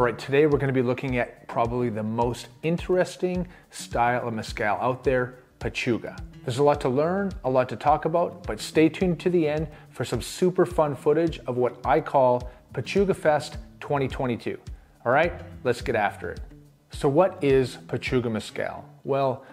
All right, today we're gonna be looking at probably the most interesting style of mezcal out there, Pechuga. There's a lot to learn, a lot to talk about, but stay tuned to the end for some super fun footage of what I call Pechuga Fest 2022. All right, let's get after it. So what is Pechuga Mezcal? Well,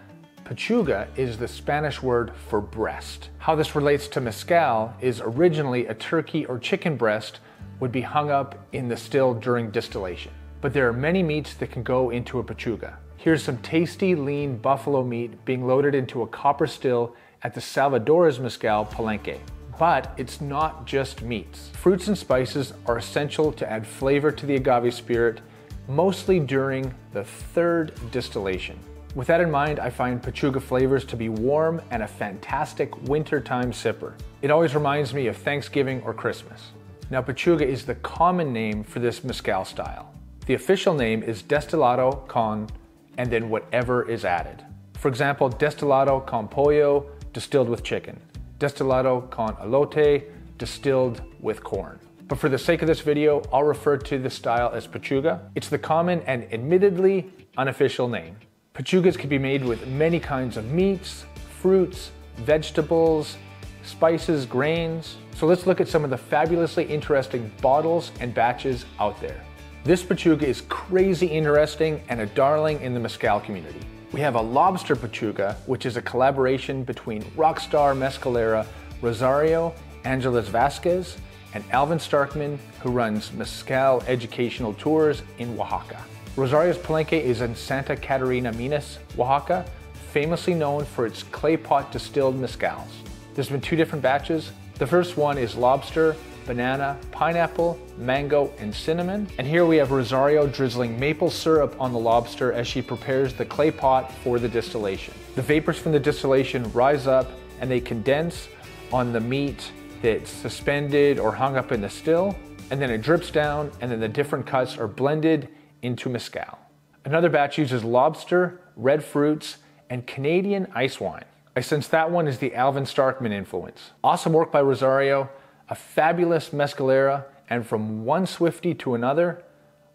Pechuga is the Spanish word for breast. How this relates to mezcal is originally a turkey or chicken breast would be hung up in the still during distillation. But there are many meats that can go into a pechuga. Here's some tasty, lean buffalo meat being loaded into a copper still at the Salvadores Mezcal Palenque. But it's not just meats. Fruits and spices are essential to add flavor to the agave spirit, mostly during the third distillation. With that in mind, I find Pechuga flavors to be warm and a fantastic wintertime sipper. It always reminds me of Thanksgiving or Christmas. Now, Pechuga is the common name for this mezcal style. The official name is Destilado con and then whatever is added. For example, Destilado con pollo, distilled with chicken. Destilado con elote, distilled with corn. But for the sake of this video, I'll refer to the style as Pechuga. It's the common and admittedly unofficial name. Pechugas can be made with many kinds of meats, fruits, vegetables, spices, grains. So let's look at some of the fabulously interesting bottles and batches out there. This Pechuga is crazy interesting and a darling in the mezcal community. We have a lobster Pechuga, which is a collaboration between rockstar mezcalera Rosario Angeles Vasquez and Alvin Starkman, who runs mezcal educational tours in Oaxaca. Rosario's Palenque is in Santa Catarina Minas, Oaxaca, famously known for its clay pot distilled mezcals. There's been two different batches. The first one is lobster, banana, pineapple, mango, and cinnamon. And here we have Rosario drizzling maple syrup on the lobster as she prepares the clay pot for the distillation. The vapors from the distillation rise up and they condense on the meat that's suspended or hung up in the still, and then it drips down, and then the different cuts are blended into mezcal. Another batch uses lobster, red fruits, and Canadian ice wine. I sense that one is the Alvin Starkman influence. Awesome work by Rosario, a fabulous mezcalera, and from one Swifty to another,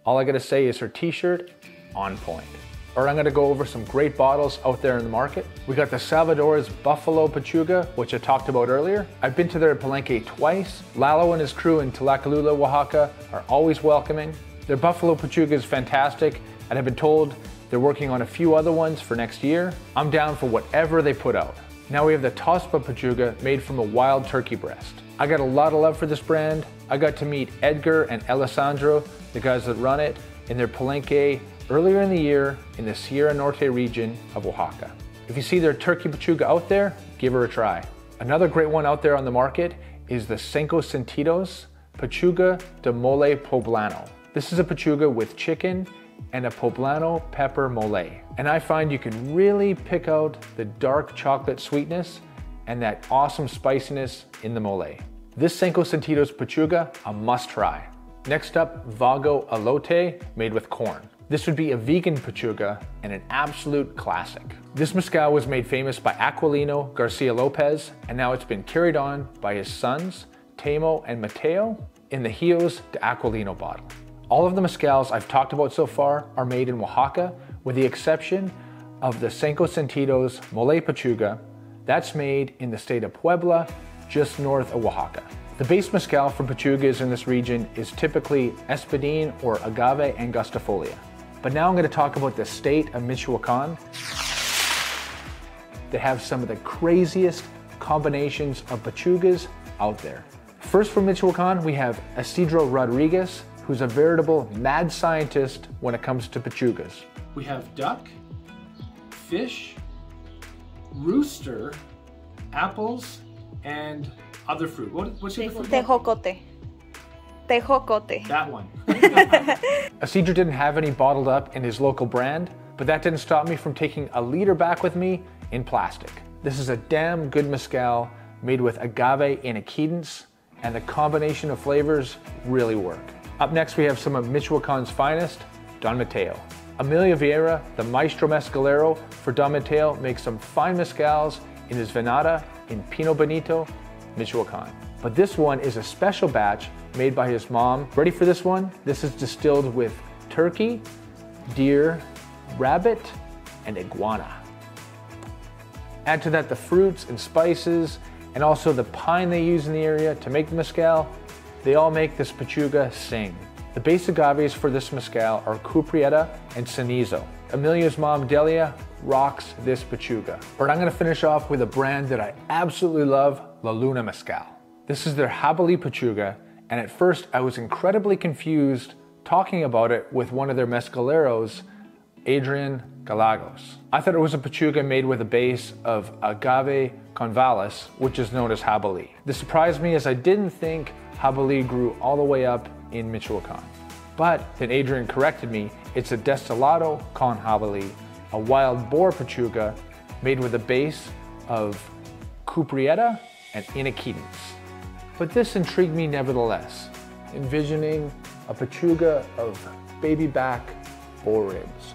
all I gotta say is her t-shirt, on point. Or I'm gonna go over some great bottles out there in the market. We got the Salvador's Buffalo Pechuga, which I talked about earlier. I've been to their Palenque twice. Lalo and his crew in Tlacolula, Oaxaca are always welcoming. Their Buffalo Pechuga is fantastic, and I've been told they're working on a few other ones for next year. I'm down for whatever they put out. Now we have the Tosba Pechuga made from a wild turkey breast. I got a lot of love for this brand. I got to meet Edgar and Elisandro, the guys that run it, in their Palenque earlier in the year in the Sierra Norte region of Oaxaca. If you see their turkey pechuga out there, give her a try. Another great one out there on the market is the Cinco Sentidos Pechuga de Mole Poblano. This is a pechuga with chicken and a poblano pepper mole. And I find you can really pick out the dark chocolate sweetness and that awesome spiciness in the mole. This Cinco Sentidos Pechuga, a must try. Next up, Vago Elote, made with corn. This would be a vegan pechuga and an absolute classic. This mezcal was made famous by Aquilino Garcia Lopez, and now it's been carried on by his sons, Tamo and Mateo, in the Hijos de Aquilino bottle. All of the mezcals I've talked about so far are made in Oaxaca, with the exception of the Cinco Sentidos Mole Pechuga. That's made in the state of Puebla, just north of Oaxaca. The base mezcal for Pechugas in this region is typically espadin or agave angustifolia. But now I'm going to talk about the state of Michoacan. They have some of the craziest combinations of Pechugas out there. First from Michoacan, we have Isidro Rodriguez, who's a veritable mad scientist when it comes to Pechugas. We have duck, fish, rooster, apples, and other fruit. What, what's your fruit? Tejocote. Tejocote. That one. Isidro didn't have any bottled up in his local brand, but that didn't stop me from taking a liter back with me in plastic. This is a damn good mezcal made with agave and a cadence, and the combination of flavors really work. Up next, we have some of Michoacan's finest, Don Mateo. Emilio Vieyra, the maestro mezcalero for Don Mateo, makes some fine mezcals in his vinata in Pino Bonito, Michoacan. But this one is a special batch made by his mom. Ready for this one? This is distilled with turkey, deer, rabbit, and iguana. Add to that the fruits and spices and also the pine they use in the area to make the mezcal. They all make this pechuga sing. The base agaves for this mezcal are Cupreata and Cenizo. Emilia's mom, Delia, rocks this pechuga. But I'm gonna finish off with a brand that I absolutely love, La Luna Mezcal. This is their Jabali Pechuga, and at first I was incredibly confused talking about it with one of their mezcaleros, Adrian Galagos. I thought it was a pechuga made with a base of agave convallis, which is known as Jabali. This surprised me as I didn't think Jabali grew all the way up in Michoacan. But then Adrian corrected me, it's a destilado con Jabali, a wild boar pechuga made with a base of cupreata and inaequidens. But this intrigued me nevertheless, envisioning a pechuga of baby back boar ribs.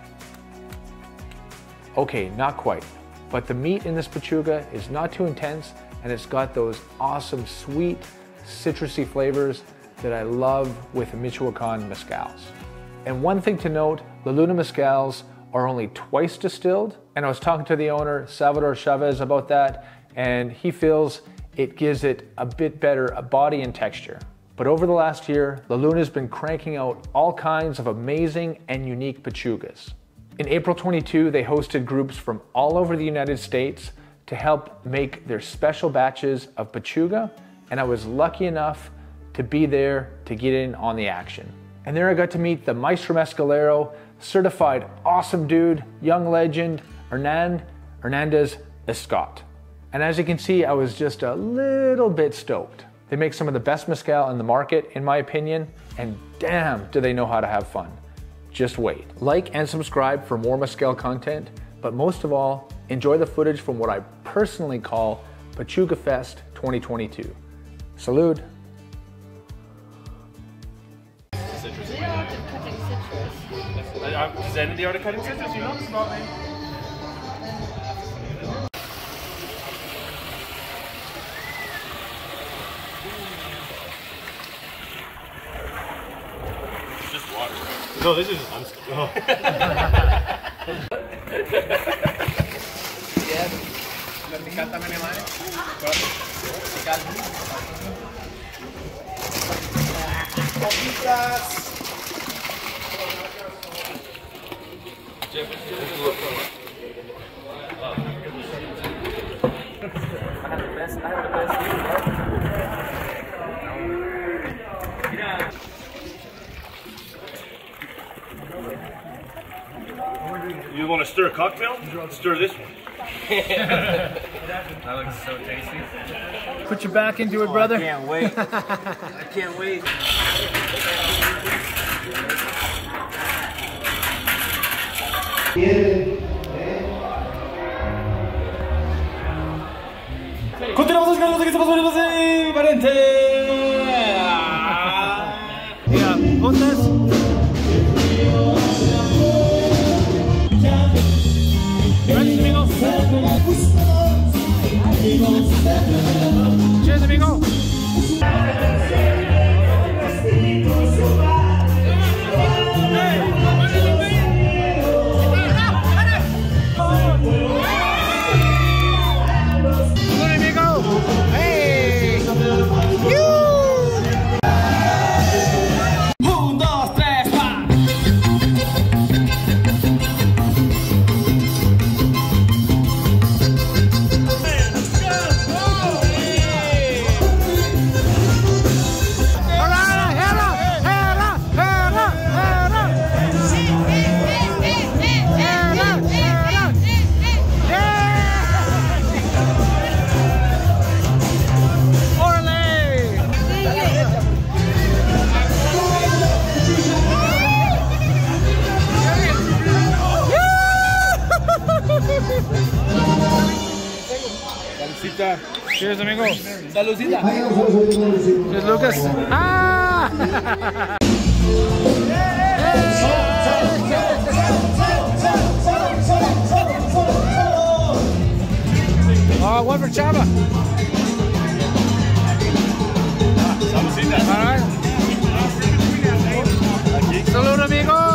Okay, not quite, but the meat in this pechuga is not too intense and it's got those awesome sweet, citrusy flavors that I love with Michoacan mezcals. And one thing to note, La Luna mezcals are only twice distilled. And I was talking to the owner, Salvador Chavez, about that, and he feels it gives it a bit better a body and texture. But over the last year, La Luna has been cranking out all kinds of amazing and unique pechugas. In April 22, they hosted groups from all over the United States to help make their special batches of pechuga, and I was lucky enough to be there to get in on the action. And there I got to meet the Maestro Mezcalero, certified awesome dude, young legend, Hernan Hernandez Escott. And as you can see, I was just a little bit stoked. They make some of the best mezcal in the market, in my opinion, and damn, do they know how to have fun. Just wait. Like and subscribe for more mezcal content, but most of all, enjoy the footage from what I personally call Pechuga Fest 2022. Salud! Does Andy already cutting scissors? You know it's not me. It's just water. No, this is. I'm. Oh. Vertical también es más. Vertical. You want to stir a cocktail? Stir this one. That looks so tasty. Put your back into it, brother. I can't wait. I can't wait. Continuamos con los que estamos poniendo Cheers, amigo. Saludcita. Cheers, Lucas. Ah! Oh, one for Chava. All right. Salud, amigo.